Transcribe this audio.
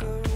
go